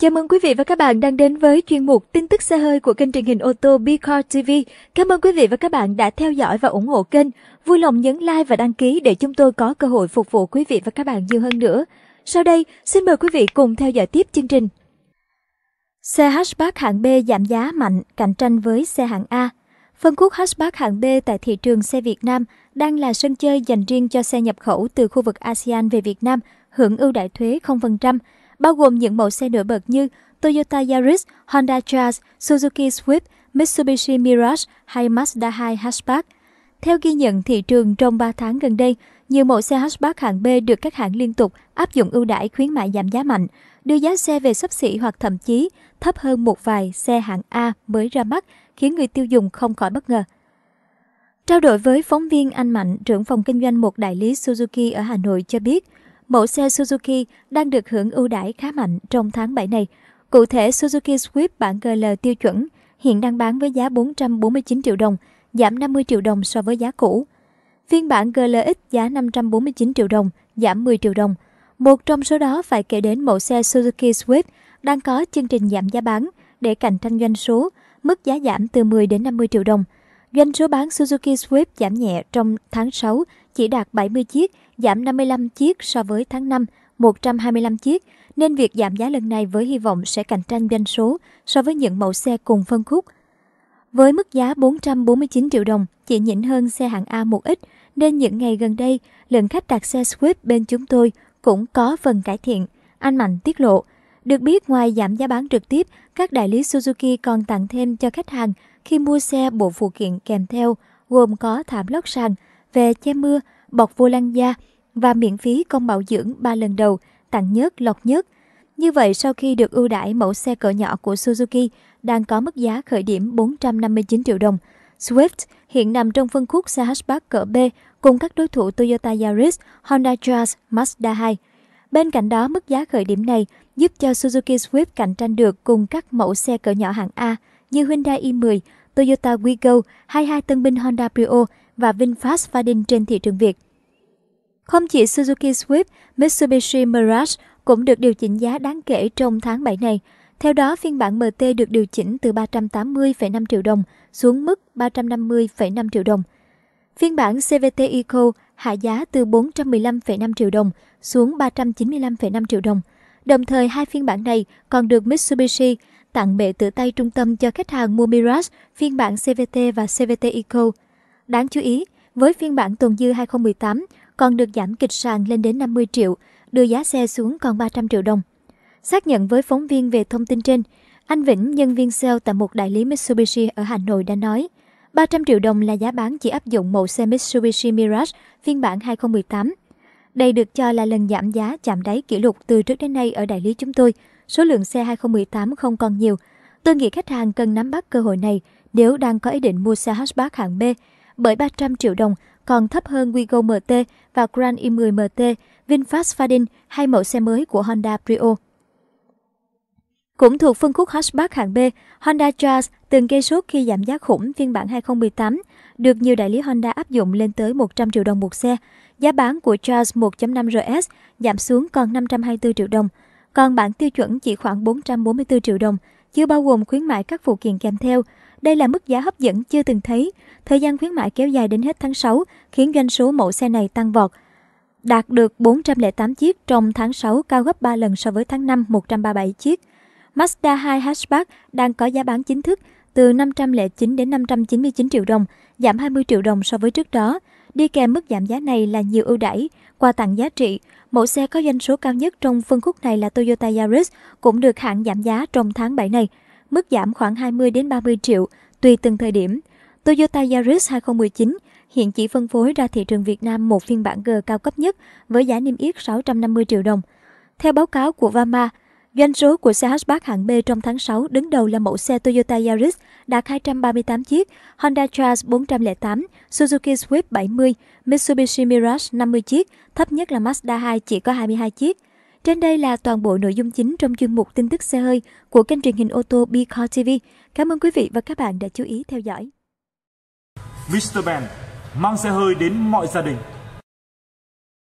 Chào mừng quý vị và các bạn đang đến với chuyên mục tin tức xe hơi của kênh truyền hình ô tô Bicar TV. Cảm ơn quý vị và các bạn đã theo dõi và ủng hộ kênh. Vui lòng nhấn like và đăng ký để chúng tôi có cơ hội phục vụ quý vị và các bạn nhiều hơn nữa. Sau đây, xin mời quý vị cùng theo dõi tiếp chương trình. Xe hatchback hạng B giảm giá mạnh, cạnh tranh với xe hạng A. Phân khúc hatchback hạng B tại thị trường xe Việt Nam đang là sân chơi dành riêng cho xe nhập khẩu từ khu vực ASEAN về Việt Nam, hưởng ưu đại thuế 0%, bao gồm những mẫu xe nổi bật như Toyota Yaris, Honda Jazz, Suzuki Swift, Mitsubishi Mirage hay Mazda 2 hatchback. Theo ghi nhận thị trường trong 3 tháng gần đây, nhiều mẫu xe hatchback hạng B được các hãng liên tục áp dụng ưu đãi khuyến mại giảm giá mạnh, đưa giá xe về sấp xỉ hoặc thậm chí thấp hơn một vài xe hạng A mới ra mắt, khiến người tiêu dùng không khỏi bất ngờ. Trao đổi với phóng viên Anh Mạnh, trưởng phòng kinh doanh một đại lý Suzuki ở Hà Nội cho biết, mẫu xe Suzuki đang được hưởng ưu đãi khá mạnh trong tháng 7 này. Cụ thể, Suzuki Swift bản GL tiêu chuẩn hiện đang bán với giá 449 triệu đồng, giảm 50 triệu đồng so với giá cũ. Phiên bản GLX giá 549 triệu đồng, giảm 10 triệu đồng. Một trong số đó phải kể đến mẫu xe Suzuki Swift đang có chương trình giảm giá bán để cạnh tranh doanh số, mức giá giảm từ 10 đến 50 triệu đồng. Doanh số bán Suzuki Swift giảm nhẹ trong tháng 6 chỉ đạt 70 chiếc, giảm 55 chiếc so với tháng 5, 125 chiếc, nên việc giảm giá lần này với hy vọng sẽ cạnh tranh doanh số so với những mẫu xe cùng phân khúc. Với mức giá 449 triệu đồng, chỉ nhỉnh hơn xe hạng A một ít, nên những ngày gần đây, lượng khách đặt xe Swift bên chúng tôi cũng có phần cải thiện. Anh Mạnh tiết lộ, được biết ngoài giảm giá bán trực tiếp, các đại lý Suzuki còn tặng thêm cho khách hàng khi mua xe bộ phụ kiện kèm theo, gồm có thảm lót sàn, về che mưa, bọc vô lăng da và miễn phí công bảo dưỡng 3 lần đầu, tặng nhớt, lọc nhớt. Như vậy, sau khi được ưu đãi mẫu xe cỡ nhỏ của Suzuki đang có mức giá khởi điểm 459 triệu đồng, Swift hiện nằm trong phân khúc xe hatchback cỡ B cùng các đối thủ Toyota Yaris, Honda Jazz, Mazda 2. Bên cạnh đó, mức giá khởi điểm này giúp cho Suzuki Swift cạnh tranh được cùng các mẫu xe cỡ nhỏ hạng A như Hyundai i10, Toyota Wigo, 22 tân binh Honda Brio và VinFast Fadin trên thị trường Việt. Không chỉ Suzuki Swift, Mitsubishi Mirage cũng được điều chỉnh giá đáng kể trong tháng 7 này. Theo đó, phiên bản MT được điều chỉnh từ 380,5 triệu đồng xuống mức 350,5 triệu đồng. Phiên bản CVT Eco hạ giá từ 415,5 triệu đồng xuống 395,5 triệu đồng. Đồng thời, hai phiên bản này còn được Mitsubishi tặng bệ tự tay trung tâm cho khách hàng mua Mirage phiên bản CVT và CVT Eco. Đáng chú ý, với phiên bản tuần dư 2018 còn được giảm kịch sàn lên đến 50 triệu, đưa giá xe xuống còn 300 triệu đồng. Xác nhận với phóng viên về thông tin trên, anh Vĩnh, nhân viên sale tại một đại lý Mitsubishi ở Hà Nội đã nói, 300 triệu đồng là giá bán chỉ áp dụng mẫu xe Mitsubishi Mirage phiên bản 2018. Đây được cho là lần giảm giá chạm đáy kỷ lục từ trước đến nay ở đại lý chúng tôi. Số lượng xe 2018 không còn nhiều. Tôi nghĩ khách hàng cần nắm bắt cơ hội này nếu đang có ý định mua xe hatchback hạng B, bởi 300 triệu đồng còn thấp hơn Wigo MT và Grand i10 MT, VinFast Fadin hay mẫu xe mới của Honda Prio. Cũng thuộc phân khúc hatchback hạng B, Honda Jazz từng gây sốt khi giảm giá khủng phiên bản 2018, được nhiều đại lý Honda áp dụng lên tới 100 triệu đồng một xe. Giá bán của Jazz 1.5 RS giảm xuống còn 524 triệu đồng, còn bản tiêu chuẩn chỉ khoảng 444 triệu đồng, chưa bao gồm khuyến mại các phụ kiện kèm theo. Đây là mức giá hấp dẫn chưa từng thấy. Thời gian khuyến mại kéo dài đến hết tháng 6, khiến doanh số mẫu xe này tăng vọt. Đạt được 408 chiếc trong tháng 6, cao gấp 3 lần so với tháng 5, 137 chiếc. Mazda 2 hatchback đang có giá bán chính thức từ 509 đến 599 triệu đồng, giảm 20 triệu đồng so với trước đó. Đi kèm mức giảm giá này là nhiều ưu đãi, quà tặng giá trị. Mẫu xe có doanh số cao nhất trong phân khúc này là Toyota Yaris, cũng được hãng giảm giá trong tháng 7 này. Mức giảm khoảng 20 đến 30 triệu, tùy từng thời điểm. Toyota Yaris 2019 hiện chỉ phân phối ra thị trường Việt Nam một phiên bản G cao cấp nhất với giá niêm yết 650 triệu đồng. Theo báo cáo của Vama, Doanh số của xe hatchback hạng B trong tháng 6 đứng đầu là mẫu xe Toyota Yaris đạt 238 chiếc, Honda Jazz 408, Suzuki Swift 70, Mitsubishi Mirage 50 chiếc, thấp nhất là Mazda 2 chỉ có 22 chiếc. Trên đây là toàn bộ nội dung chính trong chuyên mục tin tức xe hơi của kênh truyền hình ô tô Bicar TV. Cảm ơn quý vị và các bạn đã chú ý theo dõi. Mr. Ben, mang xe hơi đến mọi gia đình.